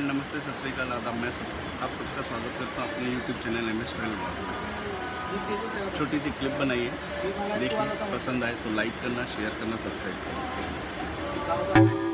Friend नमस्ते, सत श्रीकाल आदाब, मैं सब आप सबका स्वागत करता हूँ अपने YouTube channel M S twelve छोटी सी क्लिप बनाई है। देखिए, पसंद आए तो लाइक करना शेयर करना सब्सक्राइब करना।